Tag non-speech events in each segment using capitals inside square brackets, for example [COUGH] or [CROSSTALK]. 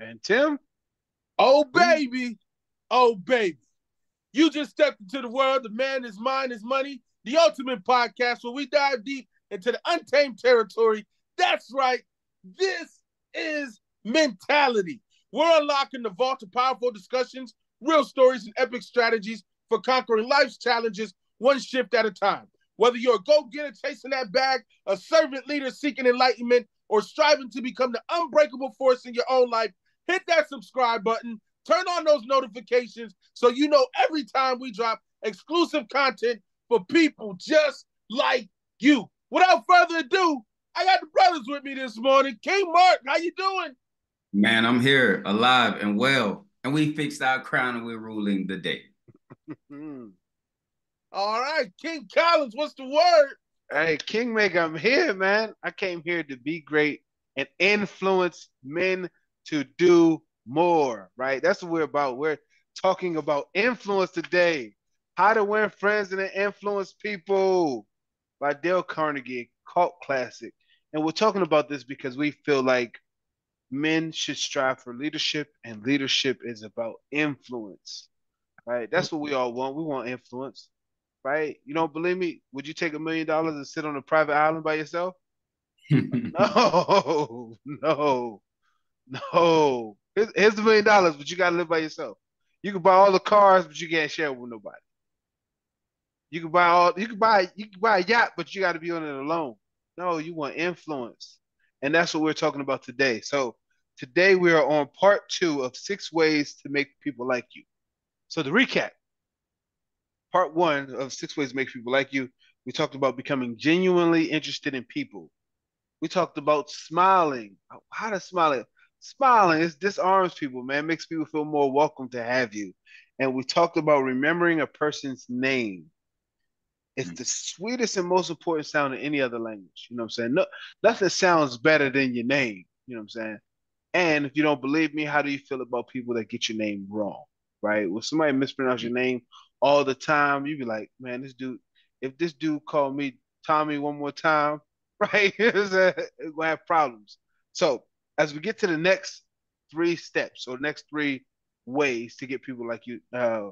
And Tim? Oh, baby. Oh, baby. You just stepped into the world of man, is mind, is money, the ultimate podcast where we dive deep into the untamed territory. That's right. This is mentality. We're unlocking the vault of powerful discussions, real stories, and epic strategies for conquering life's challenges one shift at a time. Whether you're a go getter chasing that bag, a servant leader seeking enlightenment, or striving to become the unbreakable force in your own life, hit that subscribe button, turn on those notifications so you know every time we drop exclusive content for people just like you. Without further ado, I got the brothers with me this morning. King Marq, how you doing? Man, I'm here, alive and well, and we fixed our crown and we're ruling the day. [LAUGHS] All right, King Collins, what's the word? Hey, Kingmaker, I'm here, man. I came here to be great and influence men to do more, right? That's what we're about. We're talking about influence today. How to win friends and influence people by Dale Carnegie, cult classic. And we're talking about this because we feel like men should strive for leadership, and leadership is about influence. Right? That's what we all want. We want influence. Right? You don't believe me? Would you take a million dollars and sit on a private island by yourself? [LAUGHS] [LAUGHS] no, no, no. Here's, the million dollars, but you gotta live by yourself. You can buy all the cars, but you can't share with nobody. You can buy all you can buy you can buy a yacht, but you got to be on it alone. No, you want influence. And that's what we're talking about today. So today we are on part two of six ways to make people like you. So to recap, part one of six ways to make people like you, we talked about becoming genuinely interested in people. We talked about smiling. How to smile. Smiling, it disarms people, man. Makes people feel more welcome to have you. And we talked about remembering a person's name. It's mm-hmm. the sweetest and most important sound in any other language. You know what I'm saying? No, nothing sounds better than your name. You know what I'm saying? And if you don't believe me, how do you feel about people that get your name wrong? Right? When somebody mispronounce your name all the time, you'd be like, man, this dude, if this dude called me Tommy one more time, [LAUGHS] right, [LAUGHS] we're gonna have problems. So as we get to the next three steps or next three ways to get people like you, uh,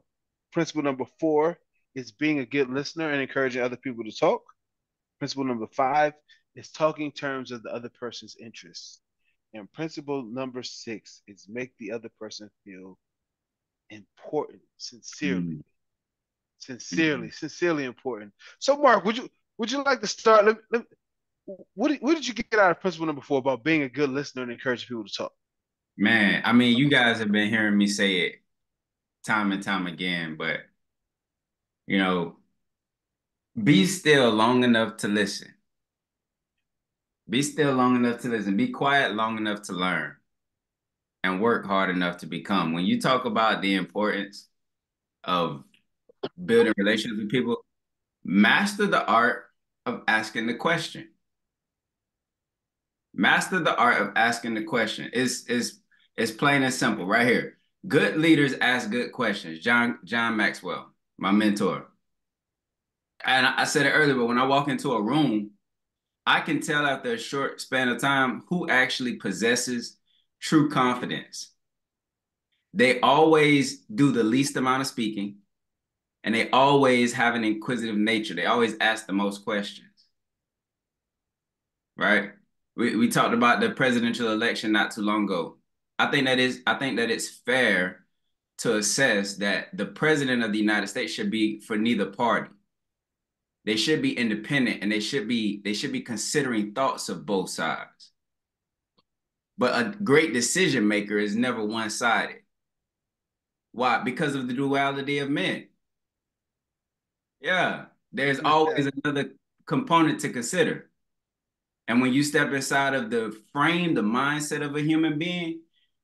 principle number four is being a good listener and encouraging other people to talk. Principle number five is talking terms of the other person's interests. And principle number six is make the other person feel important, sincerely. Mm. Sincerely, mm. sincerely important. So, Marq, would you would you like to start? Let, let, what, did, what did you get out of principle number four about being a good listener and encouraging people to talk? Man, I mean, you guys have been hearing me say it time and time again, but you know, be still long enough to listen. Be still long enough to listen. Be quiet long enough to learn and work hard enough to become. When you talk about the importance of building relationships with people, master the art of asking the question. Master the art of asking the question. It's, it's, it's plain and simple right here. Good leaders ask good questions. John John Maxwell my mentor. And I said it earlier, but when I walk into a room, I can tell after a short span of time who actually possesses true confidence. They always do the least amount of speaking, and they always have an inquisitive nature. They always ask the most questions. Right? We, we talked about the presidential election not too long ago. I think that is I think that it's fair to assess that the president of the United States should be for neither party. They should be independent and they should be they should be considering thoughts of both sides. But a great decision maker is never one-sided. Why? Because of the duality of men. Yeah, there's always another component to consider. And when you step inside of the frame, the mindset of a human being,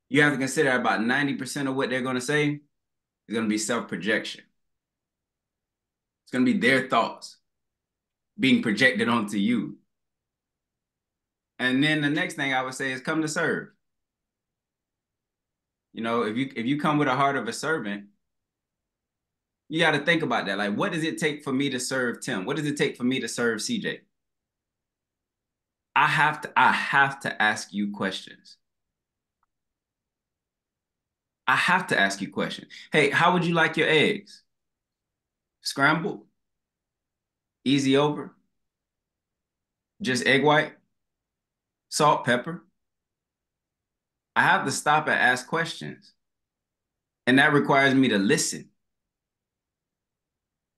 you have to consider about 90% of what they're going to say is going to be self projection. It's going to be their thoughts being projected onto you. And then the next thing I would say is come to serve. You know, if you if you come with a heart of a servant, you got to think about that. Like, what does it take for me to serve Tim? What does it take for me to serve CJ? I have to I have to ask you questions. I have to ask you questions. Hey, how would you like your eggs? Scrambled? Easy over? Just egg white? Salt, pepper? I have to stop and ask questions. And that requires me to listen.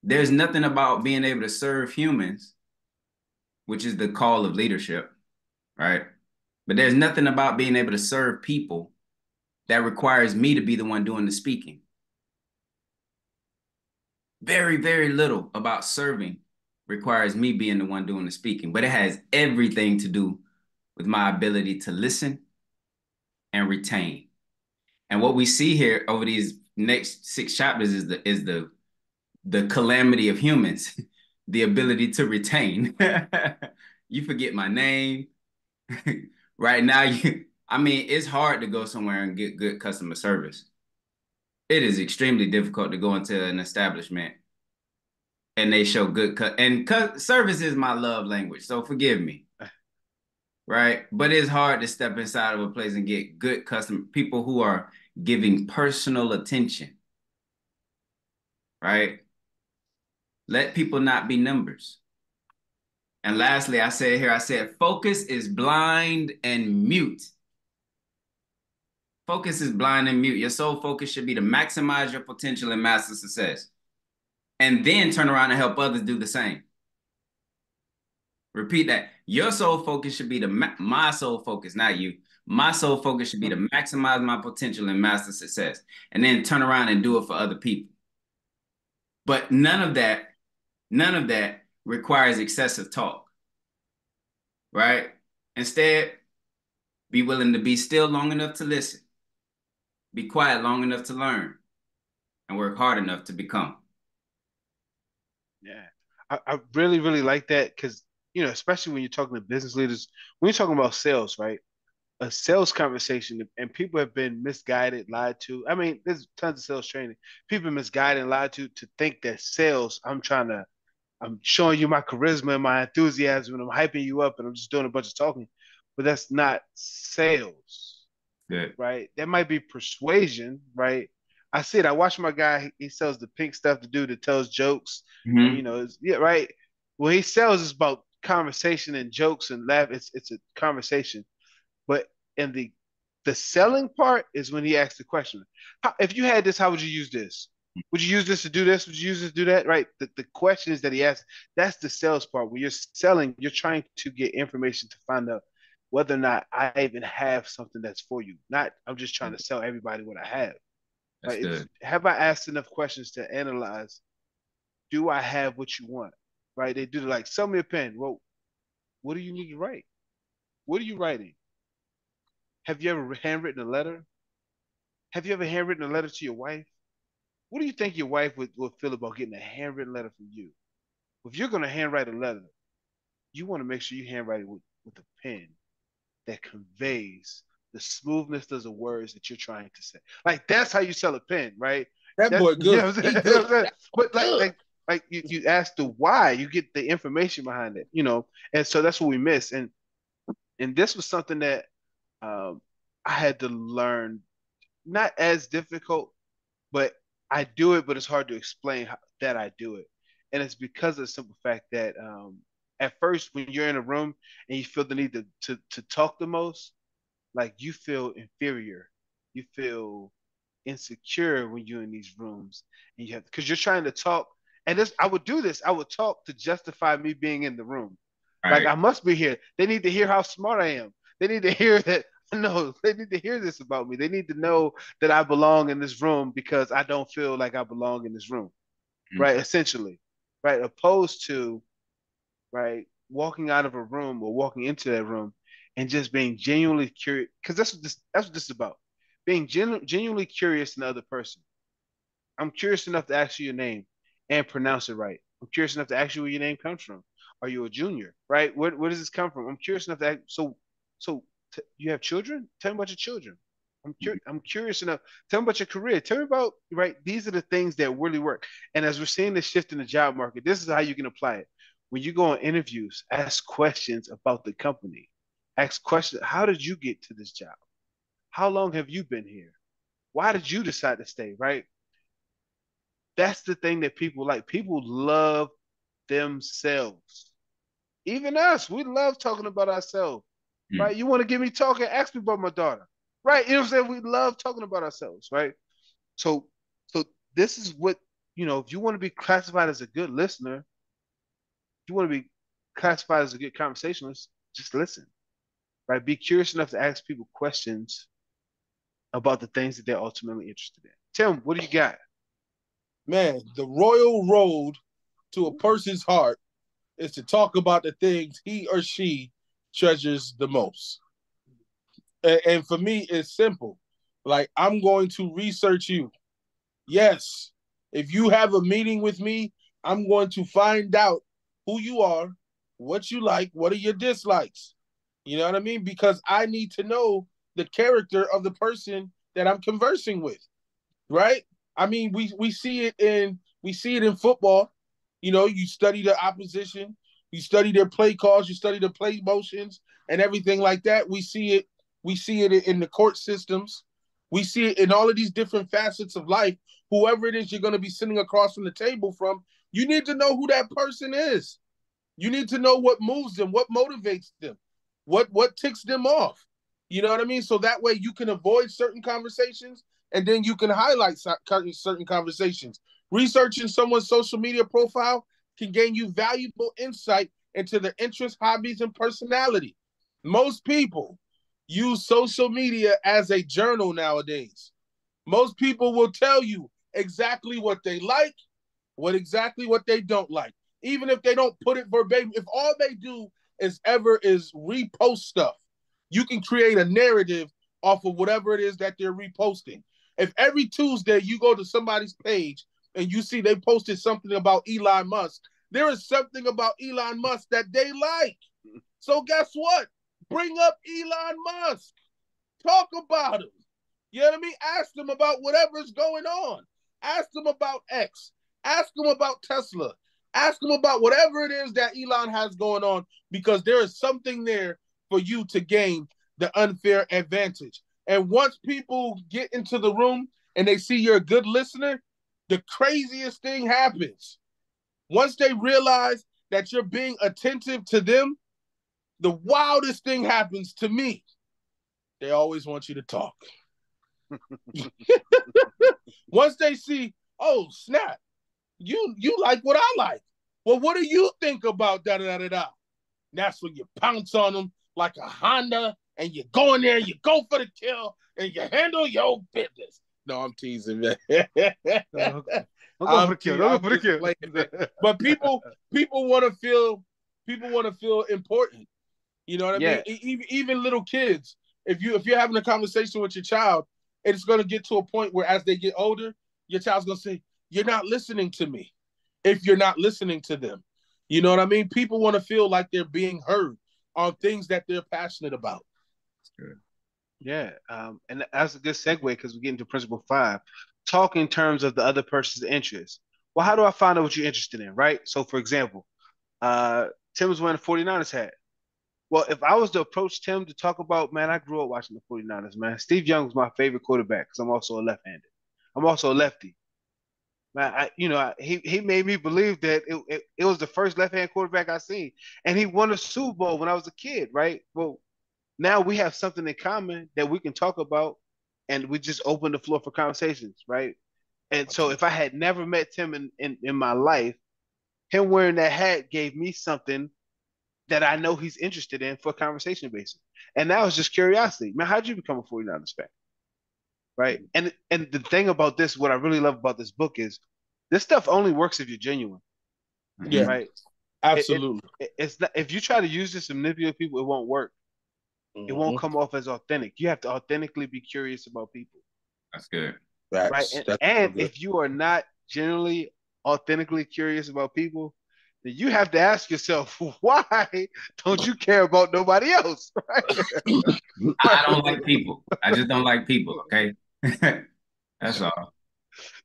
There's nothing about being able to serve humans, which is the call of leadership, right? But there's nothing about being able to serve people that requires me to be the one doing the speaking. Very, very little about serving requires me being the one doing the speaking, but it has everything to do with my ability to listen and retain. And what we see here over these next six chapters is the is the the calamity of humans, [LAUGHS] the ability to retain. [LAUGHS] you forget my name. [LAUGHS] right now, you I mean, it's hard to go somewhere and get good customer service. It is extremely difficult to go into an establishment and they show good cut and cu- service is my love language. So forgive me. [SIGHS] Right. But it's hard to step inside of a place and get good customer people who are giving personal attention. Right. Let people not be numbers. And lastly, I said here, I said, focus is blind and mute. Focus is blind and mute. Your sole focus should be to maximize your potential and master success. And then turn around and help others do the same. Repeat that. Your sole focus should be to my sole focus, not you. My sole focus should be to maximize my potential and master success. And then turn around and do it for other people. But none of that, none of that requires excessive talk. Right? Instead, be willing to be still long enough to listen be quiet long enough to learn, and work hard enough to become. Yeah, I, I really, really like that because you know, especially when you're talking to business leaders, when you're talking about sales, right? A sales conversation, and people have been misguided, lied to. I mean, there's tons of sales training. People misguided and lied to to think that sales. I'm trying to, I'm showing you my charisma and my enthusiasm, and I'm hyping you up, and I'm just doing a bunch of talking. But that's not sales Good. Right. That might be persuasion, right? I see it. I watch my guy. He sells the pink stuff to do that tells jokes. Mm-hmm. You know, yeah, right. What he sells is about conversation and jokes and laugh. It's it's a conversation, but in the the selling part is when he asks the question. How, if you had this, how would you use this? Would you use this to do this? Would you use this to do that? Right. The, the questions that he asks, that's the sales part. When you're selling, you're trying to get information to find out whether or not I even have something that's for you. Not I'm just trying to sell everybody what I have. Right? Have I asked enough questions to analyze? Do I have what you want? Right? They do like sell me a pen. Well, what do you need to write? What are you writing? Have you ever handwritten a letter? Have you ever handwritten a letter to your wife? What do you think your wife would, would feel about getting a handwritten letter from you? If you're going to handwrite a letter, you want to make sure you handwrite it with, with a pen that conveys the smoothness of the words that you're trying to say. Like that's how you sell a pen, right? That that's, boy good. You know good. [LAUGHS] but like, like, like you, you ask the why, you get the information behind it, you know, and so that's what we miss. And and this was something that um, I had to learn, not as difficult, but I do it, but it's hard to explain how, that I do it. And it's because of the simple fact that um, at first when you're in a room and you feel the need to, to, to talk the most, like you feel inferior. You feel insecure when you're in these rooms and you have because you're trying to talk. And this I would do this. I would talk to justify me being in the room. Right. Like I must be here. They need to hear how smart I am. They need to [LAUGHS] hear that [LAUGHS] no, they need to hear this about me. They need to know that I belong in this room because I don't feel like I belong in this room. Mm-hmm. Right? Essentially. Right. Opposed to right? Walking out of a room or walking into that room and just being genuinely curious, because that's what this that's what this is about. Being genu- genuinely curious in the other person. I'm curious enough to ask you your name and pronounce it right. I'm curious enough to ask you where your name comes from. Are you a junior? Right? Where, where does this come from? I'm curious enough to ask, so so t- you have children? Tell me about your children. I'm curious. Mm-hmm. I'm curious enough. Tell me about your career. Tell me about right. These are the things that really work. And as we're seeing this shift in the job market, this is how you can apply it when you go on interviews, ask questions about the company. Ask questions. How did you get to this job? How long have you been here? Why did you decide to stay? Right. That's the thing that people like. People love themselves. Even us, we love talking about ourselves. Mm. Right. You want to get me talking? Ask me about my daughter. Right. You know what I'm saying? We love talking about ourselves. Right. So, so this is what you know, if you want to be classified as a good listener, if you want to be classified as a good conversationalist, just listen. Right? Be curious enough to ask people questions about the things that they're ultimately interested in. Tim, what do you got? Man, the royal road to a person's heart is to talk about the things he or she treasures the most. And, and for me, it's simple. Like, I'm going to research you. Yes, if you have a meeting with me, I'm going to find out who you are, what you like, what are your dislikes. You know what I mean? Because I need to know the character of the person that I'm conversing with. Right? I mean, we we see it in we see it in football. You know, you study the opposition, you study their play calls, you study the play motions and everything like that. We see it we see it in the court systems. We see it in all of these different facets of life whoever it is you're going to be sitting across from the table from, you need to know who that person is. You need to know what moves them, what motivates them, what what ticks them off. You know what I mean? So that way you can avoid certain conversations and then you can highlight certain conversations. Researching someone's social media profile can gain you valuable insight into their interests, hobbies, and personality. Most people use social media as a journal nowadays. Most people will tell you exactly what they like, what exactly what they don't like. Even if they don't put it verbatim, if all they do is ever is repost stuff, you can create a narrative off of whatever it is that they're reposting. If every Tuesday you go to somebody's page and you see they posted something about Elon Musk, there is something about Elon Musk that they like. So guess what? Bring up Elon Musk. Talk about him. You know what I mean? Ask them about whatever's going on. Ask them about X. Ask them about Tesla. Ask them about whatever it is that Elon has going on because there is something there for you to gain the unfair advantage. And once people get into the room and they see you're a good listener, the craziest thing happens. Once they realize that you're being attentive to them, the wildest thing happens to me. They always want you to talk. [LAUGHS] Once they see, oh snap, you you like what I like. Well, what do you think about da da da da? That's when you pounce on them like a Honda, and you go in there, you go for the kill, and you handle your business. No, I'm teasing, man. I'm going for the kill. I'm for the kill. but people, people want to feel, people want to feel important. You know what I yeah. mean? Even, even little kids. If you if you're having a conversation with your child it's going to get to a point where as they get older, your child's going to say, You're not listening to me if you're not listening to them. You know what I mean? People want to feel like they're being heard on things that they're passionate about. Yeah. Um, and that's a good segue because we get into principle five. Talk in terms of the other person's interest. Well, how do I find out what you're interested in, right? So, for example, uh, Tim was wearing a 49ers hat. Well, if I was to approach Tim to talk about, man, I grew up watching the 49ers, man. Steve Young was my favorite quarterback because I'm also a left-handed. I'm also a lefty. Man, I, you know, I, he he made me believe that it, it, it was the first left-hand quarterback I seen, and he won a Super Bowl when I was a kid, right? Well, now we have something in common that we can talk about, and we just open the floor for conversations, right? And so, if I had never met Tim in, in, in my life, him wearing that hat gave me something that I know he's interested in for a conversation basis. And that was just curiosity. Man, how'd you become a 49ers fan? Right. Mm-hmm. And and the thing about this, what I really love about this book is this stuff only works if you're genuine. Yeah. Right. Absolutely. It, it, it's not, if you try to use this to manipulate people, it won't work. Mm-hmm. It won't come off as authentic. You have to authentically be curious about people. That's good. That's, right. And, that's and good. if you are not generally authentically curious about people, then you have to ask yourself, [LAUGHS] why don't you care about nobody else? [LAUGHS] Right? I don't like people. I just don't like people. Okay. [LAUGHS] That's all.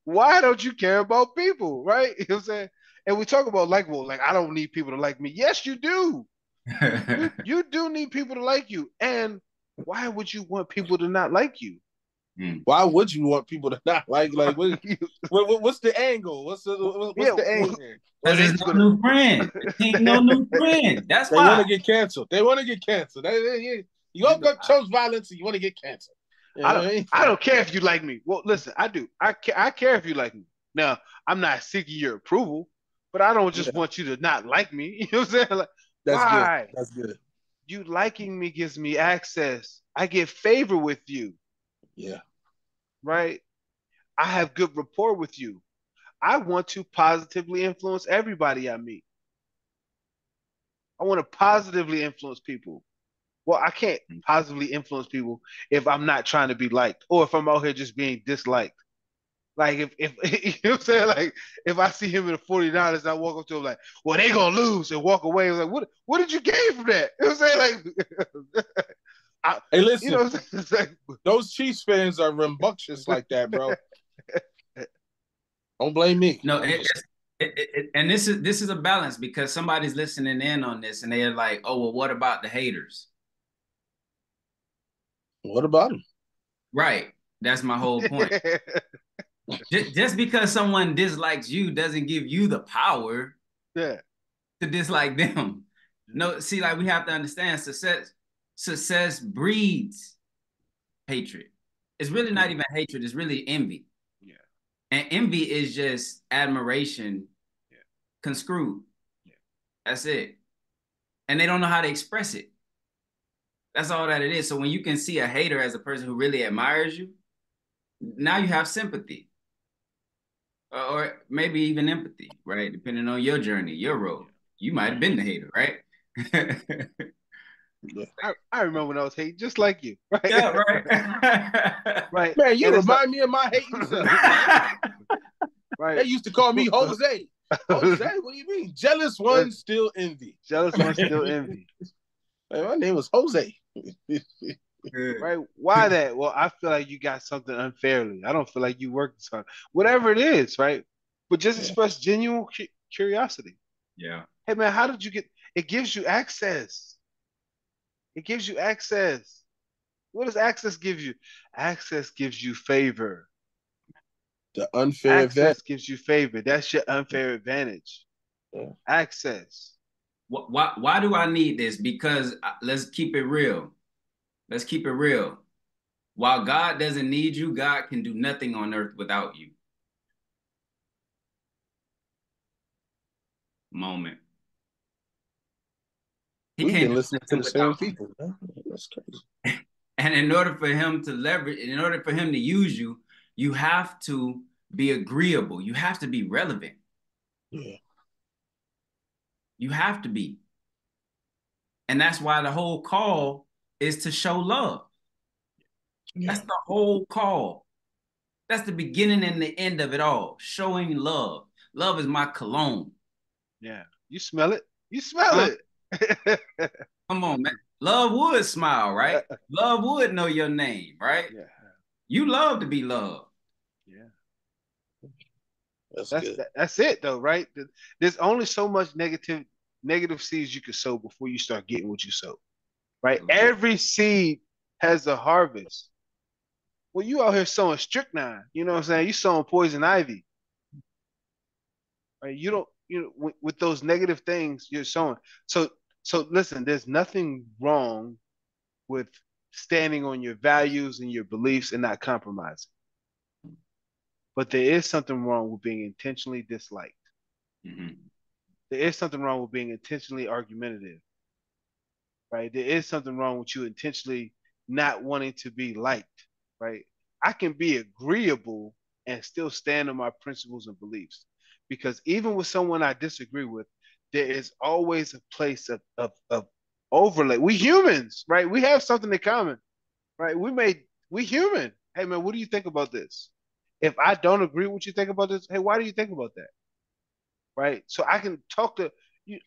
Why don't you care about people? Right? You know what I'm saying? And we talk about like, well, like I don't need people to like me. Yes, you do. You, [LAUGHS] you do need people to like you. And why would you want people to not like you? Mm. Why would you want people to not like like what, [LAUGHS] what what's the angle? What's the what's yeah, the angle? Because there's no new friend. Ain't no new [LAUGHS] friend. That's they why they want to get canceled. They want to get canceled. They, they, you don't go chose violence and you want to get canceled. You know I, don't, I, mean? I don't care if you like me. Well, listen, I do. I care, I care if you like me. Now, I'm not seeking your approval, but I don't just yeah. want you to not like me. You know what I'm saying? Like, That's why? good. That's good. You liking me gives me access. I get favor with you. Yeah. Right? I have good rapport with you. I want to positively influence everybody I meet. I want to positively influence people. Well, I can't positively influence people if I'm not trying to be liked or if I'm out here just being disliked. Like if if [LAUGHS] you know what I'm saying, like if I see him in the 49ers, I walk up to him like, well, they gonna lose and walk away. I was like, what what did you gain from that? [LAUGHS] You know what I'm saying? Like [LAUGHS] I, hey, listen, you know like, those Chiefs fans are rambunctious like that, bro. Don't blame me. No, it, it, it, and this is this is a balance because somebody's listening in on this and they're like, oh well, what about the haters? What about them? Right. That's my whole point. Just, just because someone dislikes you doesn't give you the power yeah. to dislike them. No, see, like we have to understand success success breeds hatred. It's really not even hatred, it's really envy. Yeah. And envy is just admiration yeah. conscrewed. Yeah. That's it. And they don't know how to express it. That's all that it is. So when you can see a hater as a person who really admires you, now you have sympathy Uh, or maybe even empathy, right? Depending on your journey, your road. You might have been the hater, right? [LAUGHS] I, I remember when I was hating just like you, [LAUGHS] right? Yeah, right. [LAUGHS] right. Man, you and remind like... me of my hating self. right. They used to call me Jose. Jose, what do you mean? Jealous one, still envy. Jealous one, still envy. Man, my name was Jose. Right? Why that? Well, I feel like you got something unfairly. I don't feel like you worked hard. Whatever it is, right? But just yeah. express genuine curiosity. Yeah. Hey man, how did you get? It gives you access. It gives you access. What does access give you? Access gives you favor. The unfair access advantage. gives you favor. That's your unfair advantage. Yeah. Access. Why, why do I need this? Because uh, let's keep it real. Let's keep it real. While God doesn't need you, God can do nothing on earth without you. Moment. He We've been listening to the same people. That's crazy. [LAUGHS] And in order for him to leverage, in order for him to use you, you have to be agreeable. You have to be relevant. Yeah. You have to be. And that's why the whole call is to show love. Yeah. That's the whole call. That's the beginning and the end of it all. Showing love. Love is my cologne. Yeah. You smell it. You smell huh? it. [LAUGHS] Come on, man. Love would smile, right? [LAUGHS] love would know your name, right? Yeah. You love to be loved. Yeah. That's that's, that, that's it though, right? There's only so much negative negative seeds you can sow before you start getting what you sow right? Okay. Every seed has a harvest. Well, you out here sowing strychnine, you know what I'm saying? You sowing poison ivy. Right? You don't, you know, with, with those negative things you're sowing. So, so listen, there's nothing wrong with standing on your values and your beliefs and not compromising. But there is something wrong with being intentionally disliked. Mm-hmm. There is something wrong with being intentionally argumentative right? There is something wrong with you intentionally not wanting to be liked, right? I can be agreeable and still stand on my principles and beliefs because even with someone I disagree with, there is always a place of, of, of overlay. We humans, right? We have something in common, right? We made, we human. Hey man, what do you think about this? If I don't agree with what you think about this, hey, why do you think about that? Right? So I can talk to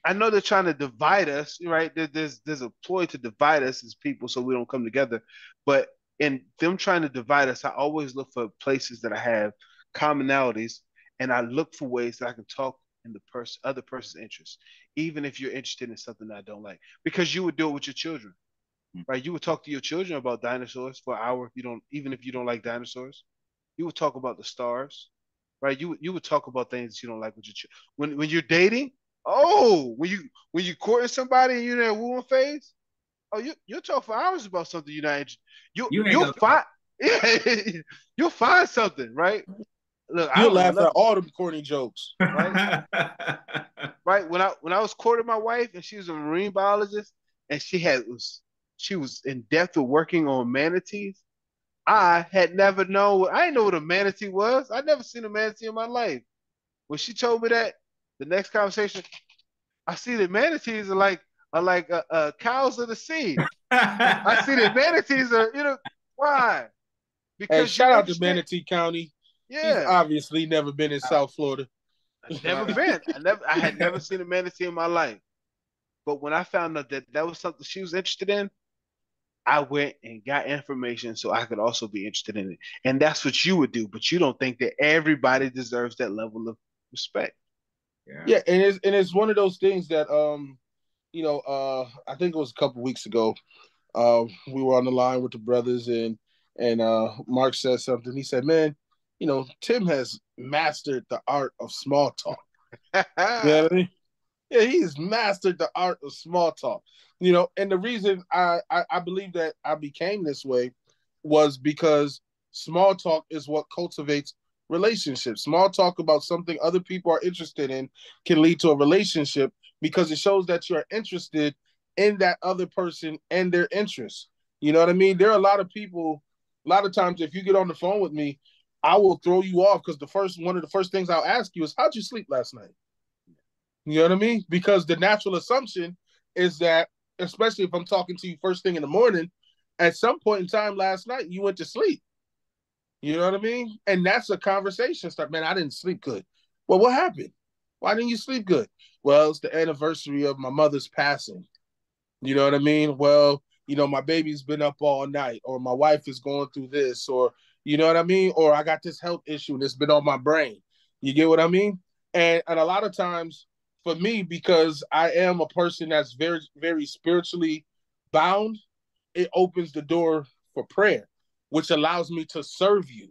I know they're trying to divide us, right? there's there's a ploy to divide us as people so we don't come together. But in them trying to divide us, I always look for places that I have commonalities, and I look for ways that I can talk in the person other person's interest, even if you're interested in something I don't like, because you would do it with your children. Hmm. right? You would talk to your children about dinosaurs for an hour if you don't, even if you don't like dinosaurs. You would talk about the stars, right? You you would talk about things you don't like with your children. When when you're dating, oh, when you when you courting somebody and you're in that wooing phase, oh, you you'll talk for hours about something you're not interested. You, you you'll gonna- find [LAUGHS] you'll find something, right? Look, I You don't laugh at all them corny jokes. right [LAUGHS] right when I when I was courting my wife and she was a marine biologist and she had was she was in depth of working on manatees. I had never known I didn't know what a manatee was. I'd never seen a manatee in my life. When she told me that, the next conversation, I see that manatees are like are like uh, uh, cows of the sea. [LAUGHS] I see that manatees are you know why? Hey, shout out to Manatee County. He's Yeah, obviously never been in South Florida. I've never been. I never. I had never seen a manatee in my life. But when I found out that that was something she was interested in, I went and got information so I could also be interested in it. And that's what you would do. But you don't think that everybody deserves that level of respect. Yeah, and it's and it's one of those things that um, you know, uh, I think it was a couple weeks ago. Uh, we were on the line with the brothers, and and uh, Marq said something. He said, "Man, you know, Tim has mastered the art of small talk." You know what I mean? Yeah, he's mastered the art of small talk. You know, and the reason I, I I believe that I became this way was because small talk is what cultivates relationships. Small talk about something other people are interested in can lead to a relationship because it shows that you're interested in that other person and their interests. You know what I mean? There are a lot of people, a lot of times if you get on the phone with me, I will throw you off because the first one of the first things I'll ask you is how'd you sleep last night? You know what I mean? Because the natural assumption is that, especially if I'm talking to you first thing in the morning, at some point in time last night, you went to sleep. You know what I mean? And that's a conversation start. Man, I didn't sleep good. Well, what happened? Why didn't you sleep good? Well, it's the anniversary of my mother's passing. You know what I mean? Well, you know, my baby's been up all night, or my wife is going through this, or you know what I mean? Or I got this health issue and it's been on my brain. You get what I mean? And and a lot of times for me, because I am a person that's very, very spiritually bound, it opens the door for prayer, which allows me to serve you.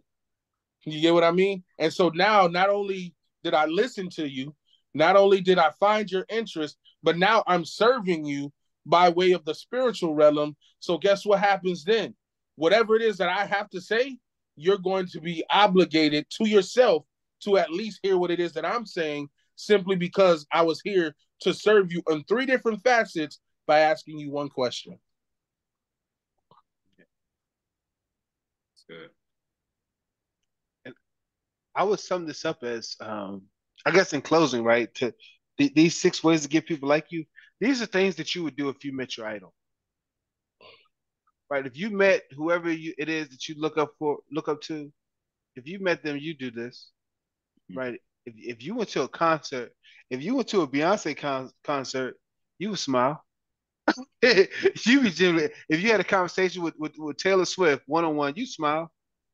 You get what I mean? And so now, not only did I listen to you, not only did I find your interest, but now I'm serving you by way of the spiritual realm. So, guess what happens then? Whatever it is that I have to say, you're going to be obligated to yourself to at least hear what it is that I'm saying simply because I was here to serve you on three different facets by asking you one question. That's And I would sum this up as, um, I guess, in closing, right? To th- these six ways to get people like you. These are things that you would do if you met your idol, right? If you met whoever you, it is that you look up for, look up to, if you met them, you do this, right? If if you went to a concert, if you went to a Beyonce con- concert, you would smile. [LAUGHS] you be genuinely. If you had a conversation with, with, with Taylor Swift one on one, you smile.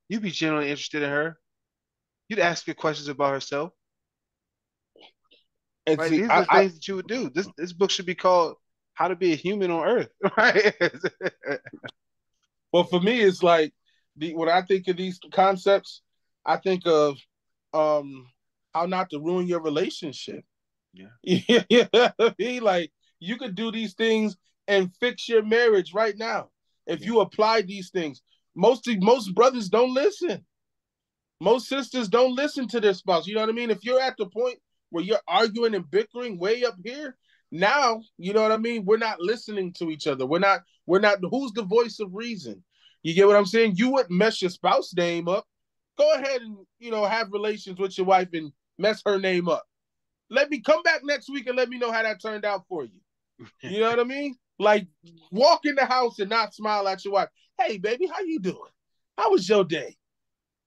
You'd be genuinely interested in her. You'd ask her questions about herself. And Right? see, These are I, the I, things that you would do. This this book should be called "How to Be a Human on Earth." [LAUGHS] Right? well, for me, it's like the when I think of these concepts, I think of um how not to ruin your relationship. Yeah. [LAUGHS] yeah. I mean, like you could do these things and fix your marriage right now if you apply these things. Most most brothers don't listen. Most sisters don't listen to their spouse. You know what I mean? If you're at the point where you're arguing and bickering way up here, now you know what I mean. We're not listening to each other. We're not. We're not. Who's the voice of reason? You get what I'm saying? You wouldn't mess your spouse name up. Go ahead and you know have relations with your wife and mess her name up. Let me come back next week and let me know how that turned out for you. You know what I mean? Like walk in the house and not smile at your wife. Hey, baby, how you doing? How was your day?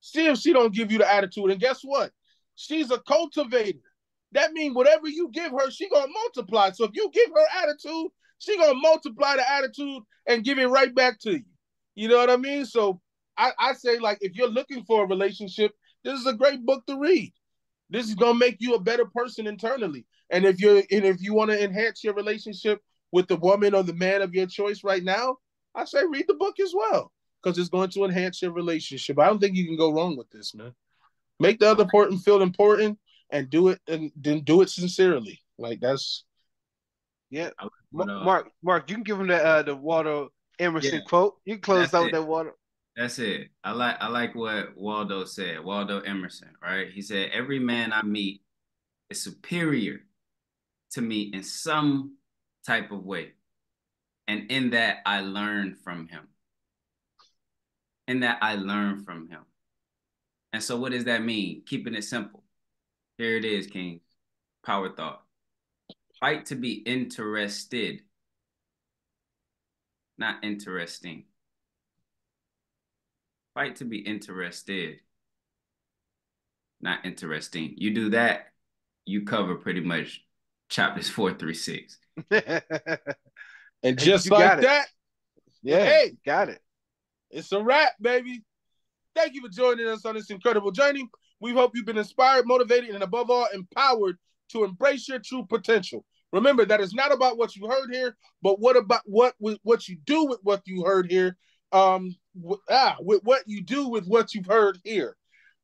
See if she don't give you the attitude. And guess what? She's a cultivator. That means whatever you give her, she gonna multiply. So if you give her attitude, she gonna multiply the attitude and give it right back to you. You know what I mean? So I, I say like if you're looking for a relationship, this is a great book to read. This is gonna make you a better person internally. And if you're and if you want to enhance your relationship with the woman or the man of your choice right now, I say read the book as well because it's going to enhance your relationship. I don't think you can go wrong with this, man. Make the other important feel important and do it and then do it sincerely. Like that's Yeah. Marq, Marq, you can give him the uh, the Waldo Emerson Yeah. quote. You can close That's out it. that Waldo. That's it. I like I like what Waldo said. Waldo Emerson, right? He said every man I meet is superior to me in some type of way. And in that I learn from him. In that I learn from him. And so what does that mean? Keeping it simple. Here it is, King. Power thought. Fight to be interested, not interesting. Fight to be interested, not interesting. You do that, you cover pretty much chapters four through six. [LAUGHS] and just you like that, yeah, Hey. got it. it's a wrap, baby. Thank you for joining us on this incredible journey. We hope you've been inspired, motivated, and above all, empowered to embrace your true potential. Remember that it's not about what you heard here, but what about what what you do with what you heard here. Um, w- ah, with what you do with what you've heard here.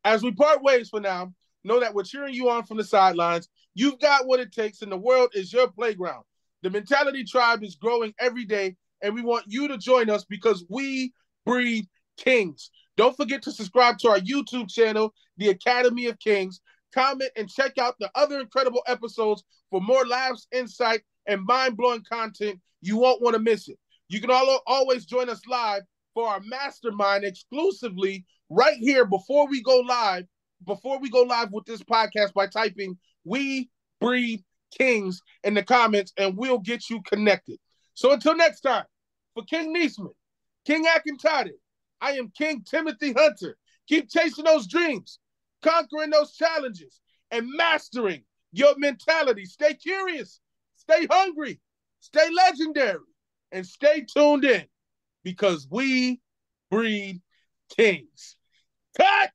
As we part ways for now, know that we're cheering you on from the sidelines. You've got what it takes, and the world is your playground. The Mentality Tribe is growing every day, and we want you to join us because we breed kings. Don't forget to subscribe to our YouTube channel, The Academy of Kings. Comment and check out the other incredible episodes for more laughs, insight, and mind blowing content. You won't want to miss it. You can al- always join us live for our mastermind exclusively right here before we go live. Before we go live with this podcast by typing "We Breed Kings" in the comments, and we'll get you connected. So until next time, for King Niesman, King Akintade, I am King Timothy Hunter. Keep chasing those dreams, conquering those challenges, and mastering your mentality. Stay curious, stay hungry, stay legendary, and stay tuned in because we breed kings. Cut!